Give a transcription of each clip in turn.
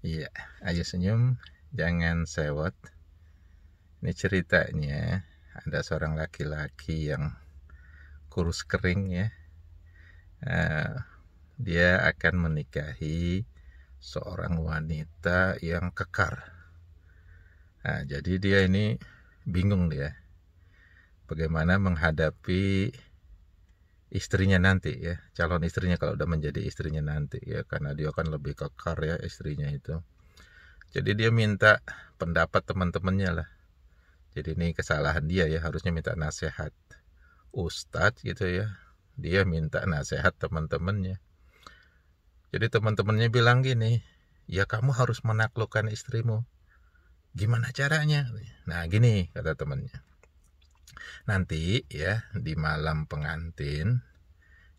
Iya, ayo senyum, jangan sewot. Ini ceritanya ada seorang laki-laki yang kurus kering ya. Uh, dia akan menikahi seorang wanita yang kekar. Nah, jadi dia ini bingung dia bagaimana menghadapi istrinya nanti ya. Calon istrinya kalau udah menjadi istrinya nanti ya. Karena dia kan lebih kekar ya istrinya itu. Jadi dia minta pendapat teman-temannya lah. Jadi ini kesalahan dia ya. Harusnya minta nasihat ustadz gitu ya. Dia minta nasihat teman-temannya. Jadi teman-temannya bilang gini ya kamu harus menaklukkan istrimu. Gimana caranya? Nah gini kata temannya nanti ya di malam pengantin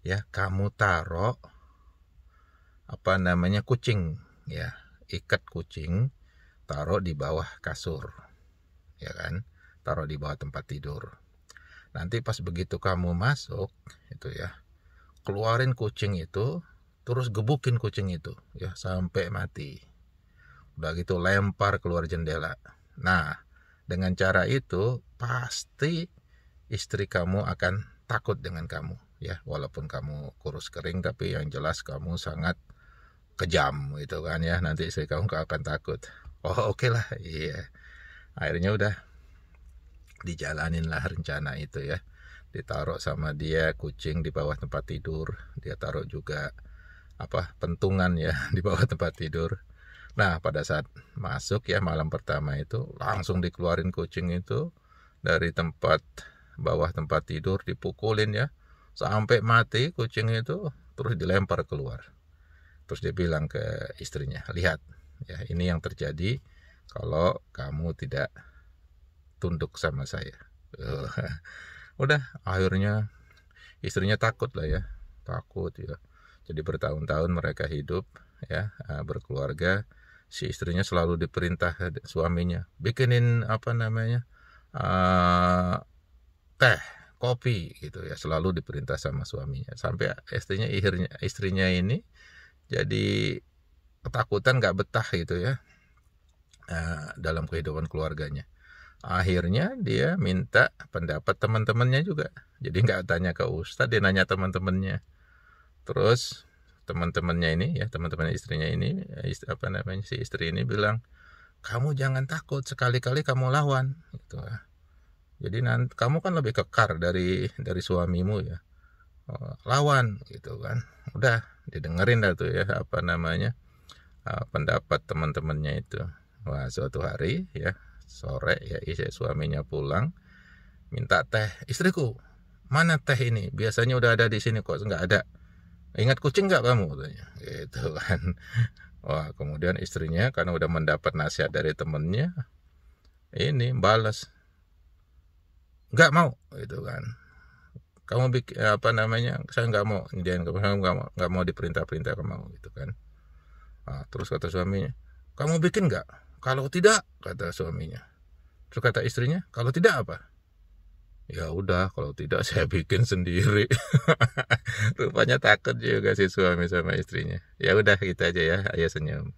ya kamu taruh apa namanya kucing ya ikat kucing taruh di bawah kasur ya kan? Taruh di bawah tempat tidur. Nanti pas begitu kamu masuk itu ya keluarin kucing itu terus gebukin kucing itu ya sampai mati. Udah gitu lempar keluar jendela. Nah dengan cara itu pasti istri kamu akan takut dengan kamu ya. Walaupun kamu kurus kering tapi yang jelas kamu sangat kejam gitu kan ya. Nanti istri kamu akan takut. Oh oke okay lah iya. Akhirnya udah dijalanin lah rencana itu ya. Ditaruh sama dia kucing di bawah tempat tidur. Dia taruh juga apa pentungan ya di bawah tempat tidur nah pada saat masuk ya malam pertama itu langsung dikeluarin kucing itu dari tempat bawah tempat tidur dipukulin ya. Sampai mati kucing itu terus dilempar keluar. Terus dia bilang ke istrinya lihat ya ini yang terjadi kalau kamu tidak tunduk sama saya. Udah akhirnya istrinya takut lah ya takut ya. Jadi bertahun-tahun mereka hidup ya berkeluarga si istrinya selalu diperintah suaminya bikinin apa namanya uh, teh kopi gitu ya selalu diperintah sama suaminya. Sampai istrinya istrinya istrinya ini jadi ketakutan nggak betah gitu ya uh, dalam kehidupan keluarganya. Akhirnya dia minta pendapat teman-temannya juga. Jadi nggak tanya ke ustadz dia nanya teman-temannya. Terus teman-temannya ini ya teman-teman istrinya ini istri, apa namanya si istri ini bilang kamu jangan takut sekali-kali kamu lawan gitu ya. Jadi nanti kamu kan lebih kekar dari dari suamimu ya. Oh, lawan gitu kan. Udah didengerin dah tuh ya apa namanya uh, pendapat teman-temannya itu. Wah suatu hari ya sore ya istri suaminya pulang minta teh istriku mana teh ini? Biasanya udah ada di sini kok nggak ada ingat kucing nggak kamu? Katanya. Gitu kan. Wah kemudian istrinya karena udah mendapat nasihat dari temennya ini balas. Nggak mau gitu kan. Kamu bikin apa namanya saya nggak mau nyediain kamu nggak mau nggak mau diperintah perintah kamu gitu kan. Nah, terus kata suaminya kamu bikin nggak? Kalau tidak kata suaminya. Terus kata istrinya kalau tidak apa ya udah kalau tidak saya bikin sendiri. Rupanya takut juga si suami sama istrinya. Ya udah kita gitu aja ya. Ayo senyum